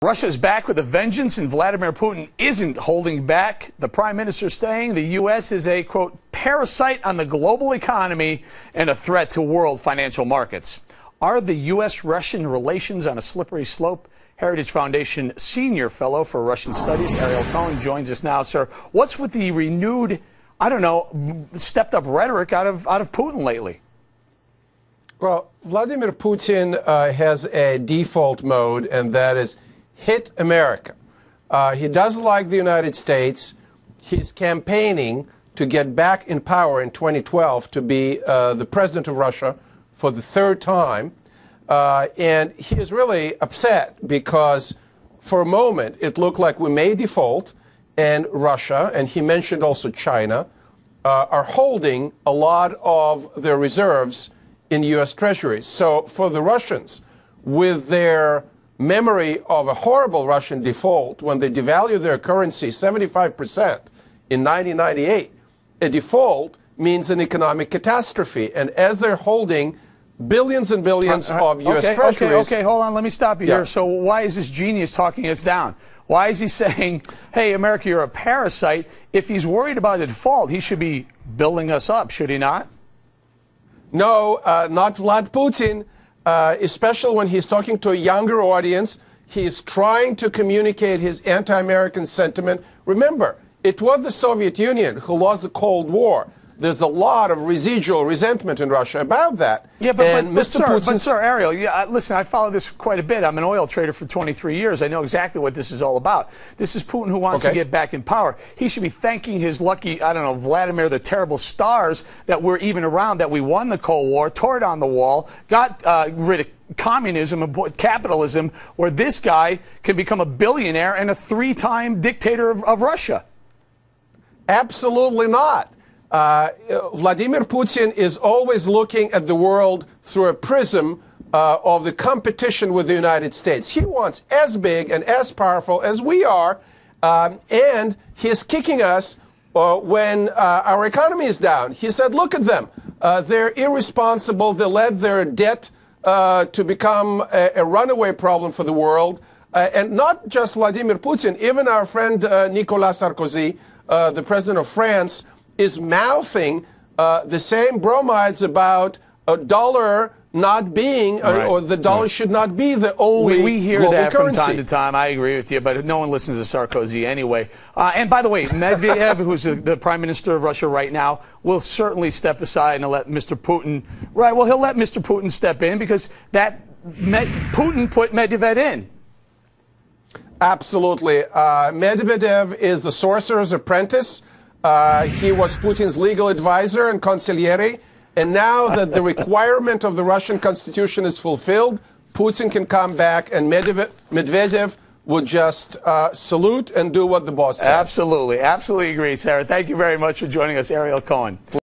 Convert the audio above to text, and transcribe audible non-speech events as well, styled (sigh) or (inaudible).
Russia's back with a vengeance, and Vladimir Putin isn't holding back. The prime minister saying the U.S. is a, quote, parasite on the global economy and a threat to world financial markets. Are the U.S. Russian relations on a slippery slope? Heritage Foundation Senior Fellow for Russian Studies, Ariel Cohen, joins us now. Sir, what's with the renewed, I don't know, stepped up rhetoric out of, out of Putin lately? Well, Vladimir Putin uh, has a default mode, and that is hit America. Uh, he doesn't like the United States. He's campaigning to get back in power in 2012 to be uh, the president of Russia for the third time. Uh, and he is really upset because for a moment it looked like we may default, and Russia, and he mentioned also China, uh, are holding a lot of their reserves in U.S. treasuries. So for the Russians, with their memory of a horrible Russian default when they devalued their currency 75% in 1998. A default means an economic catastrophe. And as they're holding billions and billions uh, uh, of U.S. Okay, treasuries. Okay, okay, hold on. Let me stop you yeah. here. So why is this genius talking us down? Why is he (laughs) saying, hey, America, you're a parasite? If he's worried about the default, he should be building us up, should he not? No, uh, not Vlad Putin uh, especially when he's talking to a younger audience. He's trying to communicate his anti American sentiment. Remember, it was the Soviet Union who lost the Cold War there's a lot of residual resentment in Russia about that. Yeah, but, but, but, sir, but sir, Ariel, yeah, listen, I follow this quite a bit. I'm an oil trader for 23 years. I know exactly what this is all about. This is Putin who wants okay. to get back in power. He should be thanking his lucky, I don't know, Vladimir, the terrible stars that we're even around, that we won the Cold War, tore it on the wall, got uh, rid of communism and capitalism, where this guy can become a billionaire and a three-time dictator of, of Russia. Absolutely not. Uh, Vladimir Putin is always looking at the world through a prism uh, of the competition with the United States. He wants as big and as powerful as we are, um, and he's kicking us uh, when uh, our economy is down. He said, Look at them. Uh, they're irresponsible. They let their debt to become a, a, runaway problem for the world. and not just Vladimir Putin, even our friend Nicolas Sarkozy, the president of France, is mouthing uh, the same bromides about a dollar not being, uh, right. or the dollar right. should not be the only we, we hear that currency. from time to time. I agree with you, but no one listens to Sarkozy anyway. Uh, and by the way, Medvedev, (laughs) who's the, the, prime minister of Russia right now, will certainly step aside and let Mr. Putin. Right? Well, he'll let Mr. Putin step in because that Med, Putin put Medvedev in. Absolutely. Uh, Medvedev is the sorcerer's apprentice. Uh, he was Putin's legal advisor and consigliere. And now that the requirement of the Russian constitution is fulfilled, Putin can come back and Medvedev, would just uh, salute and do what the boss says. Absolutely. Absolutely agree, Sarah. Thank you very much for joining us, Ariel Cohen.